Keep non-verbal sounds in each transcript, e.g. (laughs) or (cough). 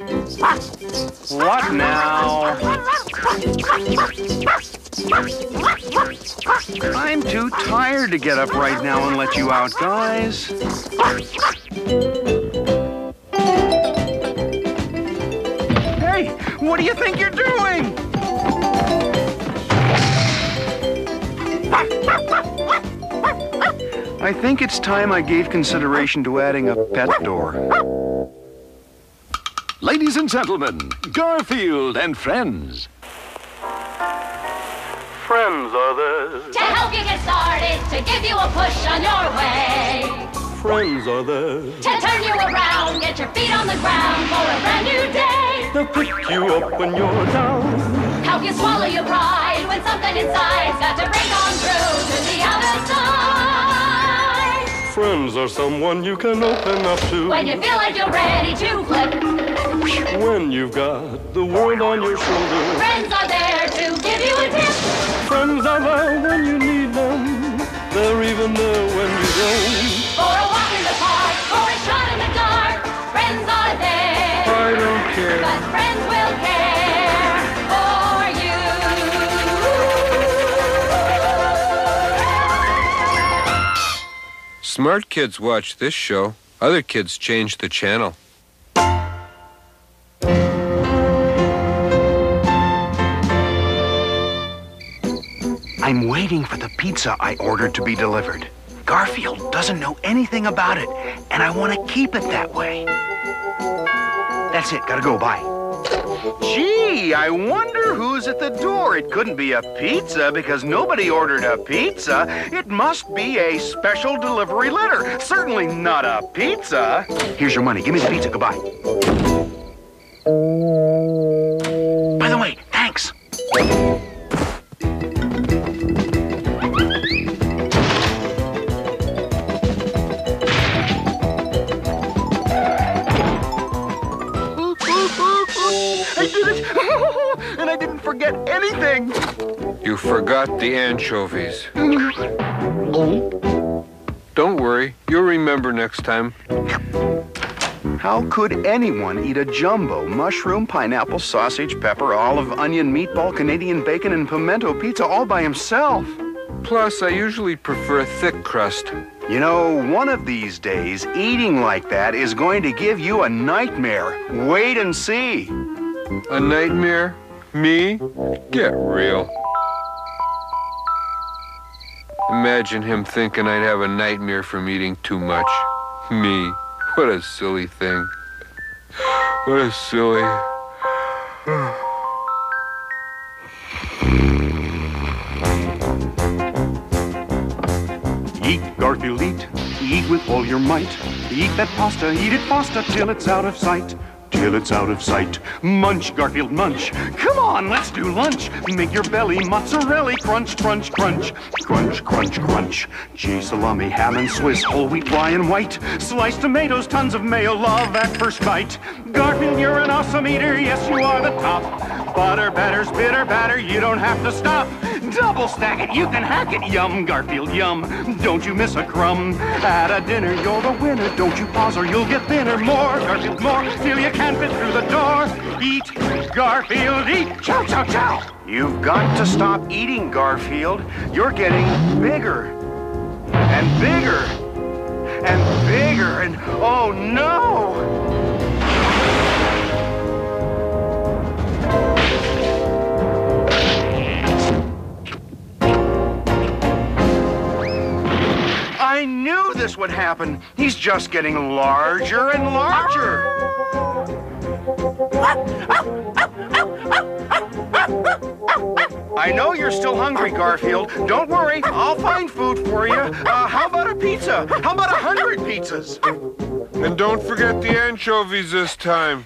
What now? I'm too tired to get up right now and let you out, guys. Hey, what do you think you're doing? I think it's time I gave consideration to adding a pet door. Ladies and gentlemen, Garfield and friends. Friends are there. To help you get started, to give you a push on your way. Friends are there. To turn you around, get your feet on the ground for a brand new day. They'll pick you up when you're down. Help you swallow your pride when something inside's got to break on through to the other side. Friends are someone you can open up to. When you feel like you're ready to flip, When you've got the world on your shoulders. friends are there to give you a tip. Friends are there when you need them. They're even there when you don't. For a walk in the park, or a shot in the dark, friends are there. I don't care. But friends will care for you. Smart kids watch this show. Other kids change the channel. I'm waiting for the pizza I ordered to be delivered. Garfield doesn't know anything about it, and I want to keep it that way. That's it. Gotta go. Bye. Gee, I wonder who's at the door. It couldn't be a pizza because nobody ordered a pizza. It must be a special delivery letter. Certainly not a pizza. Here's your money. Give me the pizza. Goodbye. Forget anything! You forgot the anchovies. Don't worry, you'll remember next time. How could anyone eat a jumbo mushroom, pineapple, sausage, pepper, olive, onion, meatball, Canadian bacon, and pimento pizza all by himself? Plus, I usually prefer a thick crust. You know, one of these days, eating like that is going to give you a nightmare. Wait and see. A nightmare? Me? Get real. Imagine him thinking I'd have a nightmare from eating too much. Me. What a silly thing. What a silly. Eat, Garfield, eat. Eat with all your might. Eat that pasta, eat it faster till it's out of sight. Till it's out of sight. Munch, Garfield, munch. Come on, let's do lunch. Make your belly mozzarella crunch, crunch, crunch. Crunch, crunch, crunch. Cheese, salami, ham, and Swiss, whole wheat, rye, and white. Sliced tomatoes, tons of mayo, love at first bite. Garfield, you're an awesome eater. Yes, you are the top. Butter, batters, bitter batter, you don't have to stop. Double stack it, you can hack it. Yum, Garfield, yum. Don't you miss a crumb. At a dinner, you're the winner. Don't you pause or you'll get thinner. More, Garfield, more, till you can't fit through the door. Eat, Garfield, eat. Chow, chow, chow. You've got to stop eating, Garfield. You're getting bigger and bigger and bigger and oh no! I knew this would happen. He's just getting larger and larger. I know you're still hungry, Garfield. Don't worry, I'll find food for you. Uh, how about a pizza? How about a hundred pizzas? And don't forget the anchovies this time.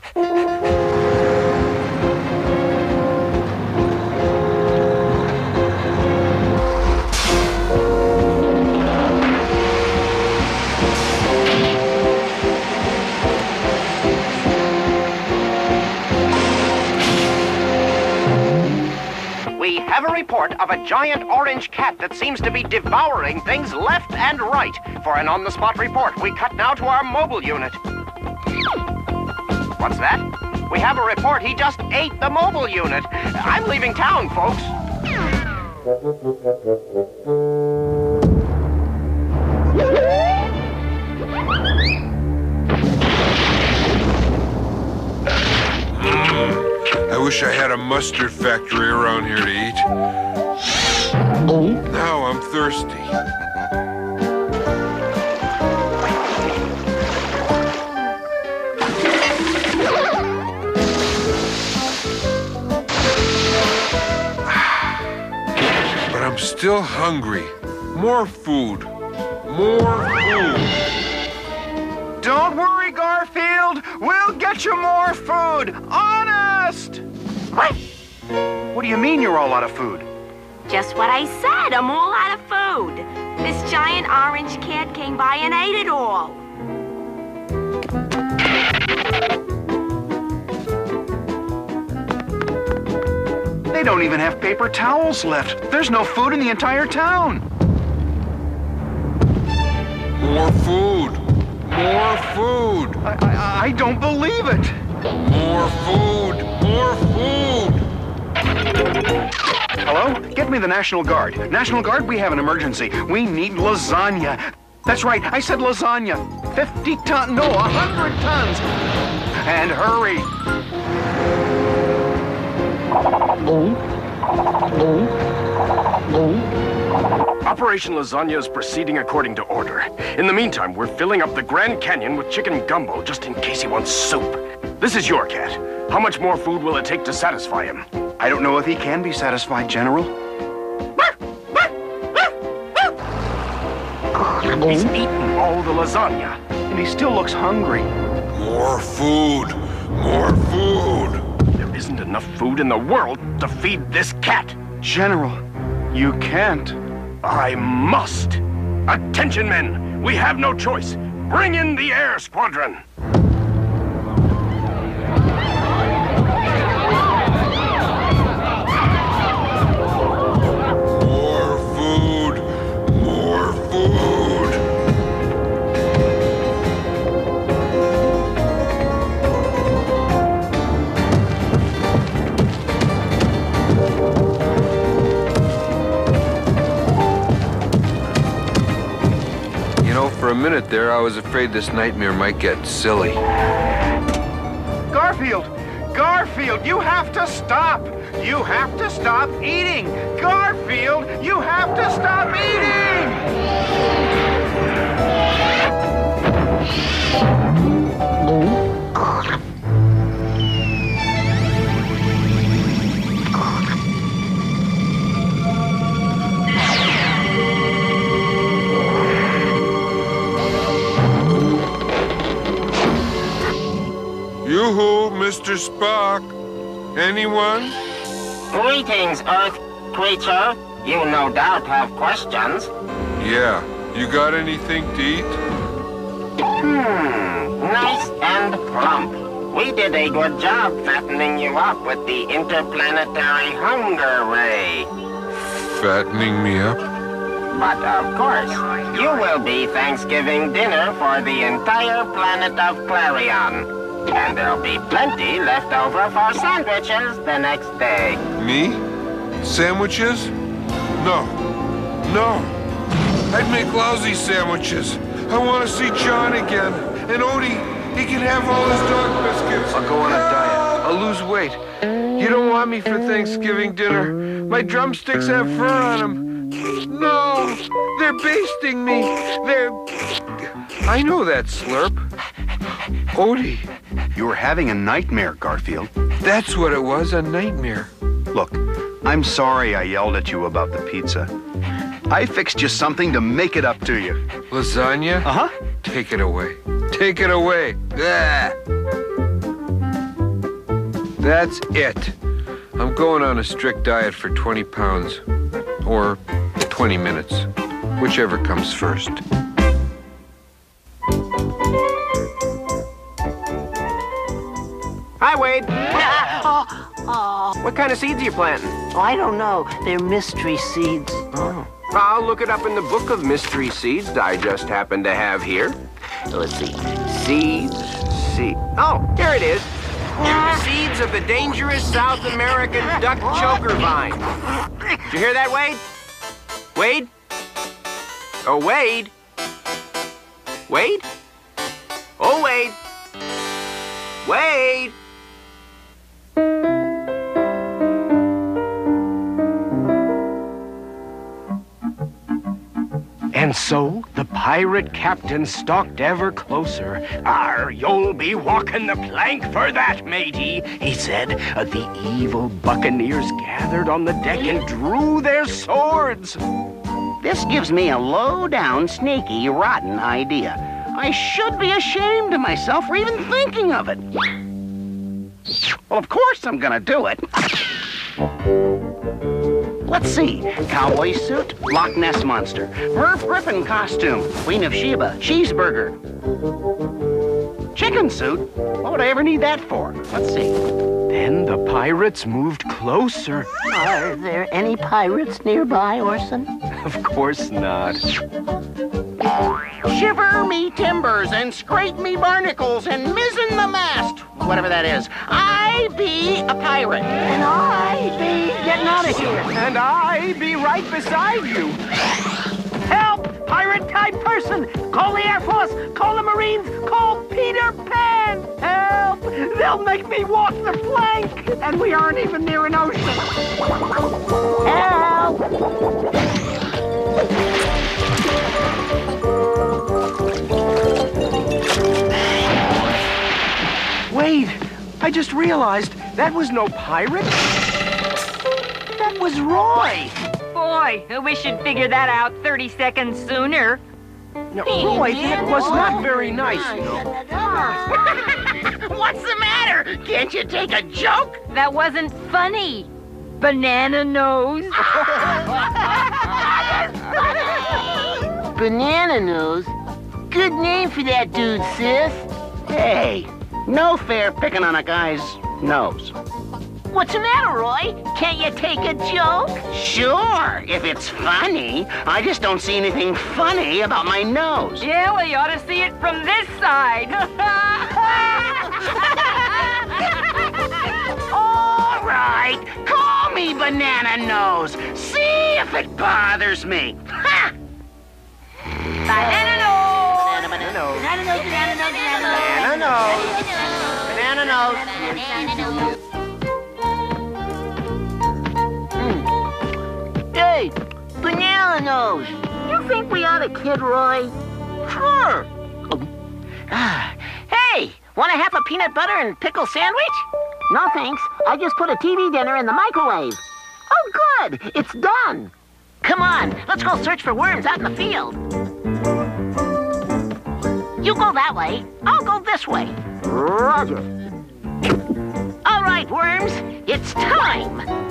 Have a report of a giant orange cat that seems to be devouring things left and right. For an on-the-spot report, we cut now to our mobile unit. What's that? We have a report he just ate the mobile unit. I'm leaving town, folks. (laughs) wish I had a mustard factory around here to eat. Oh. Now I'm thirsty. But I'm still hungry. More food. More food. Don't worry, Garfield. We'll get you more food. Honest. What do you mean you're all out of food? Just what I said, I'm all out of food. This giant orange cat came by and ate it all. They don't even have paper towels left. There's no food in the entire town. More food. More food. I, I, I don't believe it. More food. More food. Hello? Get me the National Guard. National Guard, we have an emergency. We need lasagna. That's right, I said lasagna. 50 ton, no, 100 tons. And hurry. boom boom Operation Lasagna is proceeding according to order. In the meantime, we're filling up the Grand Canyon with chicken gumbo just in case he wants soup. This is your cat. How much more food will it take to satisfy him? I don't know if he can be satisfied, General. Oh, He's eaten all the lasagna. And he still looks hungry. More food. More food. There isn't enough food in the world to feed this cat. General, you can't. I must. Attention, men. We have no choice. Bring in the air squadron. There, I was afraid this nightmare might get silly. Garfield! Garfield, you have to stop! You have to stop eating! Garfield, you have to stop eating! Mr. Spock. Anyone? Greetings, Earth creature. You no doubt have questions. Yeah. You got anything to eat? Hmm, nice and plump. We did a good job fattening you up with the interplanetary hunger ray. Fattening me up? But of course, you will be Thanksgiving dinner for the entire planet of Clarion. And there'll be plenty left over for sandwiches the next day. Me? Sandwiches? No. No. I'd make lousy sandwiches. I want to see Jon again. And Odie, he can have all his dog biscuits. I'll go on a diet. Ah! I'll lose weight. You don't want me for Thanksgiving dinner. My drumsticks have fur on them. No, they're basting me. They're. I know that slurp. Odie, You were having a nightmare, Garfield. that's what it was a nightmare. Look, I'm sorry I yelled at you about the pizza. I fixed you something to make it up to you. Lasagna? Uh huh. Take it away. Take it away. Ah. That's it. I'm going on a strict diet for 20 pounds. Or 20 minutes. Whichever comes first. Wade. Oh, oh. What kind of seeds are you planting? Oh, I don't know. They're mystery seeds. Oh. I'll look it up in the book of mystery seeds I just happen to have here. Let's see. Seeds, seed. Oh, here it is. the seeds of the dangerous South American duck choker vine. Did you hear that, Wade? Wade? Oh, Wade? Wade? Oh, Wade? Wade? So the pirate captain stalked ever closer. Arr, you'll be walking the plank for that, matey, he said. Uh, the evil buccaneers gathered on the deck and drew their swords. This gives me a low-down, sneaky, rotten idea. I should be ashamed of myself for even thinking of it. Well, of course I'm gonna do it. Let's see. Cowboy suit, Loch Ness monster. Merv Griffin costume, Queen of Sheba, cheeseburger. Chicken suit? What would I ever need that for? Let's see. Then the pirates moved closer. Are there any pirates nearby, Orson? (laughs) Of course not. Shiver me timbers and scrape me barnacles and mizzen the mast. Whatever that is. I be a pirate. And I be getting out of here. And I be right beside you. Pirate type person! Call the Air Force! Call the Marines! Call Peter Pan! Help! They'll make me walk the plank! And we aren't even near an ocean! Help! Wait, I just realized that was no pirate. That was Roy. Boy, I wish you'd figure that out 30 seconds sooner. No, Roy, that was not very nice. (laughs) What's the matter? Can't you take a joke? That wasn't funny. Banana nose. (laughs) Banana nose? Good name for that dude, sis. Hey, no fair picking on a guy's nose. What's the matter, Roy? Can't you take a joke? Sure, if it's funny. I just don't see anything funny about my nose. Yeah, well, you ought to see it from this side. (laughs) All right, call me Banana Nose. See if it bothers me. Ha! Banana nose. Banana nose. Banana nose. Banana nose. Banana nose. Hey, You think we ought to kid Roy? Sure. Ah, hey, want to have a peanut butter and pickle sandwich? No, thanks. I just put a TV dinner in the microwave. Oh, good. It's done. Come on, let's go search for worms out in the field. You go that way. I'll go this way. Roger. All right, worms. It's time.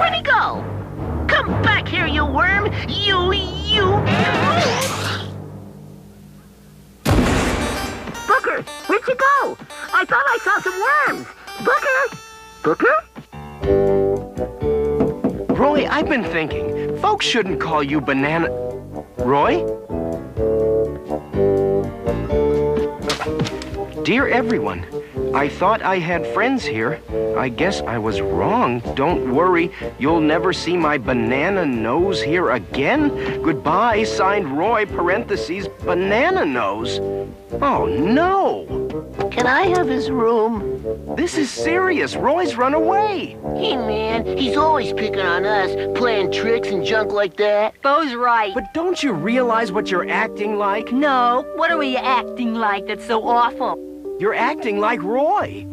Where'd he go? Come back here, you worm! You, you... Booker, where'd you go? I thought I saw some worms. Booker? Booker? Roy, I've been thinking. Folks shouldn't call you Banana... Roy? Dear everyone, I thought I had friends here. I guess I was wrong. Don't worry, you'll never see my banana nose here again. Goodbye, signed Roy, parentheses, banana nose. Oh, no. Can I have his room? This is serious. Roy's run away. Hey, man, he's always picking on us, playing tricks and junk like that. Bo's right. But don't you realize what you're acting like? No, what are we acting like that's so awful? You're acting like Roy.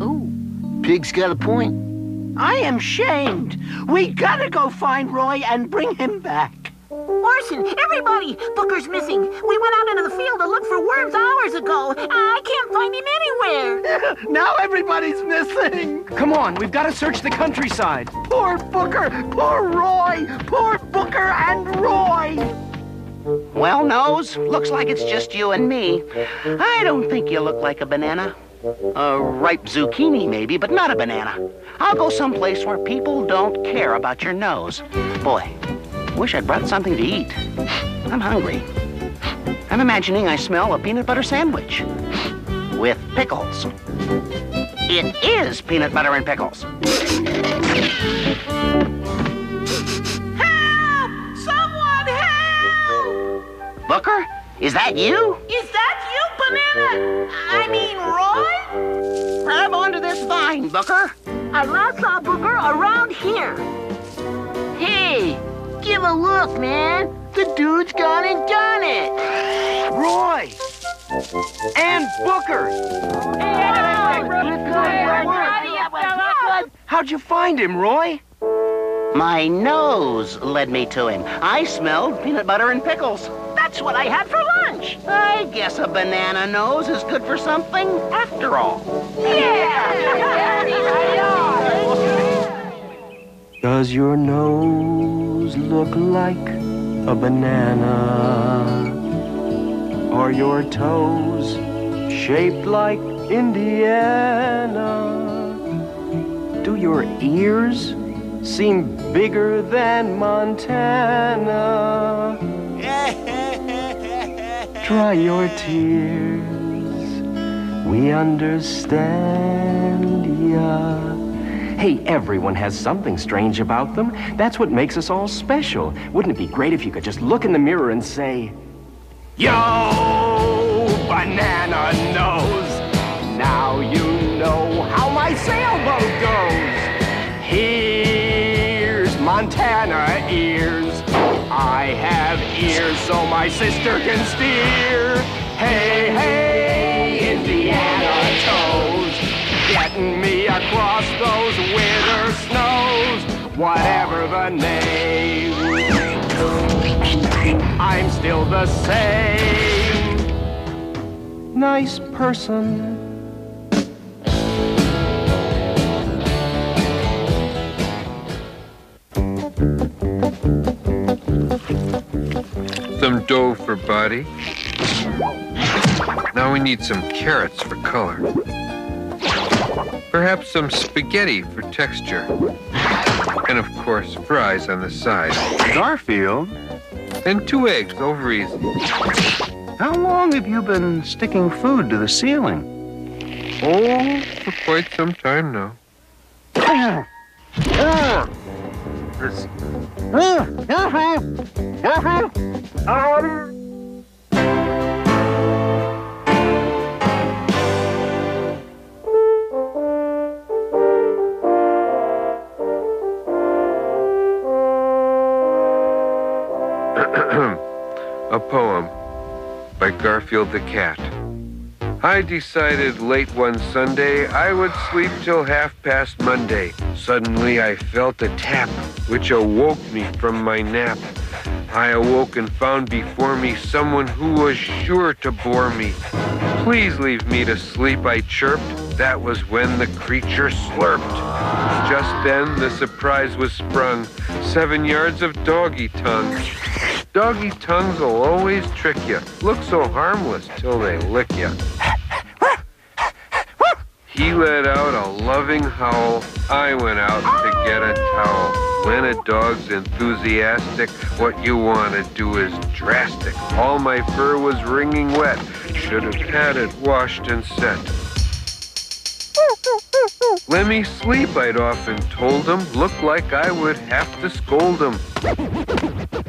Ooh, Pig's got a point. I am shamed. We gotta go find Roy and bring him back. Orson, everybody! Booker's missing. We went out into the field to look for worms hours ago. I can't find him anywhere. (laughs) now everybody's missing. Come on, we've got to search the countryside. Poor Booker, poor Roy, poor Booker and Roy. Well, Nose, looks like it's just you and me. I don't think you look like a banana. A ripe zucchini, maybe, but not a banana. I'll go someplace where people don't care about your nose. Boy, wish I'd brought something to eat. I'm hungry. I'm imagining I smell a peanut butter sandwich with pickles. It is peanut butter and pickles. Booker, is that you? Is that you, Banana? I mean, Roy? Grab onto this vine, Booker. I last saw Booker around here. Hey, give a look, man. The dude's gone and done it. Roy! And Booker! How'd you find him, Roy? My nose led me to him. I smelled peanut butter and pickles. That's what I had for lunch. I guess a banana nose is good for something after all. Yeah! Does your nose look like a banana? Are your toes shaped like Indiana? Do your ears seem bigger than Montana? Dry your tears. We understand ya. Hey, everyone has something strange about them. That's what makes us all special. Wouldn't it be great if you could just look in the mirror and say, Yo, banana nose. Now you know how my sailboat goes. Here's Montana ears. I have ears so my sister can steer. Hey, hey, Indiana toes. Getting me across those winter snows. Whatever the name. I'm still the same. Nice person. Some dough for body. Now we need some carrots for color. Perhaps some spaghetti for texture. And of course, fries on the side. Garfield? And two eggs over easy. How long have you been sticking food to the ceiling? Oh, for quite some time now. Ah. Ah. (clears throat) A poem by Garfield the Cat. I decided late one Sunday I would sleep till half past Monday. Suddenly I felt a tap, which awoke me from my nap. I awoke and found before me someone who was sure to bore me. Please leave me to sleep, I chirped. That was when the creature slurped. Just then the surprise was sprung. Seven yards of doggy tongue. Doggy tongues will always trick you. Look so harmless till they lick you. He let out a loving howl. I went out to get a towel. When a dog's enthusiastic, what you want to do is drastic. All my fur was wringing wet. Should have had it washed and set. Let me sleep, I'd often told him. Looked like I would have to scold him.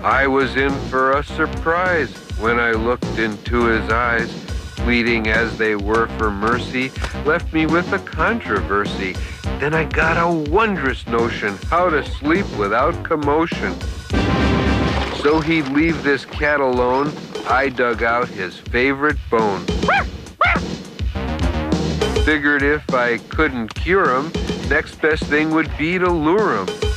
I was in for a surprise when I looked into his eyes. Pleading as they were for mercy, left me with a controversy. Then I got a wondrous notion how to sleep without commotion. So he'd leave this cat alone. I dug out his favorite bone. Figured if I couldn't cure him, next best thing would be to lure him.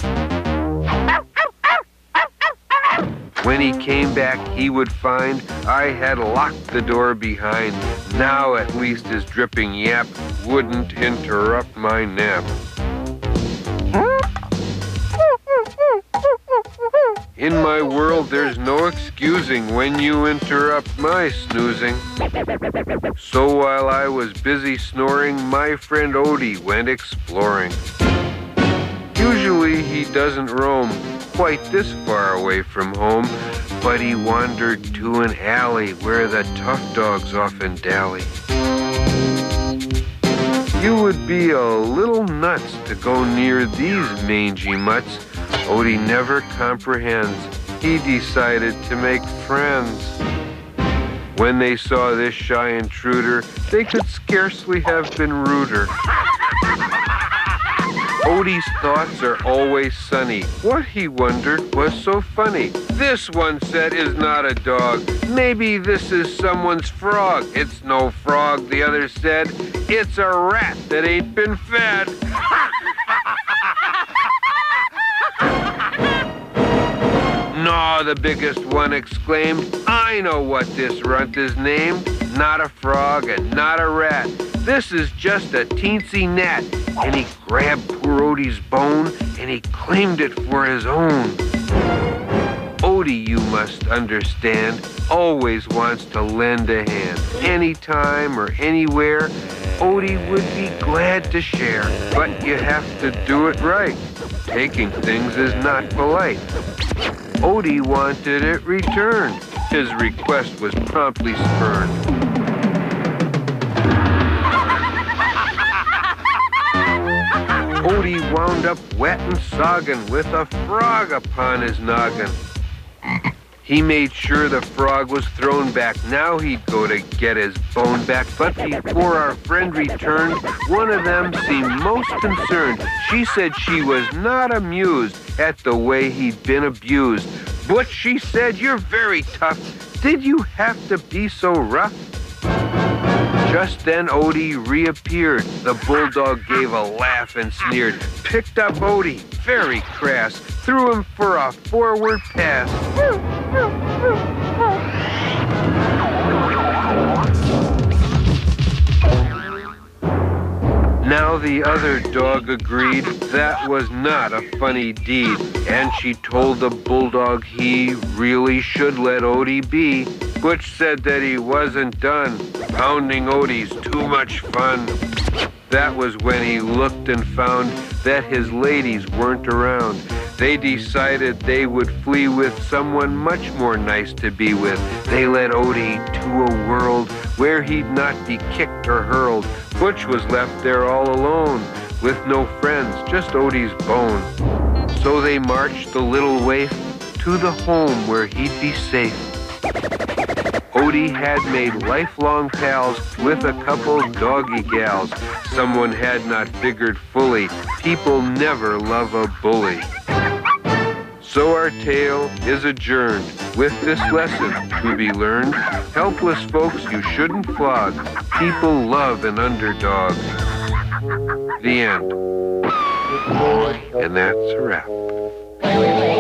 When he came back, he would find I had locked the door behind. Now at least his dripping yap wouldn't interrupt my nap. In my world, there's no excusing when you interrupt my snoozing. So while I was busy snoring, my friend Odie went exploring. Usually he doesn't roam quite this far away from home, but he wandered to an alley where the tough dogs often dally. You would be a little nuts to go near these mangy mutts. Odie never comprehends. He decided to make friends. When they saw this shy intruder, they could scarcely have been ruder. (laughs) Odie's thoughts are always sunny. What he wondered was so funny. This one said is not a dog. Maybe this is someone's frog. It's no frog, the other said. It's a rat that ain't been fed. (laughs) No, the biggest one exclaimed. I know what this runt is named. Not a frog and not a rat. This is just a teensy gnat. And he grabbed poor Odie's bone and he claimed it for his own. Odie, you must understand, always wants to lend a hand. Anytime or anywhere, Odie would be glad to share. But you have to do it right. Taking things is not polite. Odie wanted it returned. His request was promptly spurned. Odie wound up wet and soggin' with a frog upon his noggin. He made sure the frog was thrown back. Now he'd go to get his bone back. But before our friend returned, one of them seemed most concerned. She said she was not amused at the way he'd been abused. But she said, You're very tough. Did you have to be so rough? Just then Odie reappeared. The bulldog gave a laugh and sneered, picked up Odie, very crass, threw him for a forward pass. Now the other dog agreed that was not a funny deed, and she told the bulldog he really should let Odie be. Butch said that he wasn't done. Pounding Odie's too much fun. That was when he looked and found that his ladies weren't around. They decided they would flee with someone much more nice to be with. They led Odie to a world where he'd not be kicked or hurled. Butch was left there all alone, with no friends, just Odie's bone. So they marched the little waif to the home where he'd be safe. Odie had made lifelong pals with a couple doggy gals. Someone had not figured fully, people never love a bully. So our tale is adjourned with this lesson to be learned. Helpless folks you shouldn't flog. People love an underdog. The end. And that's a wrap.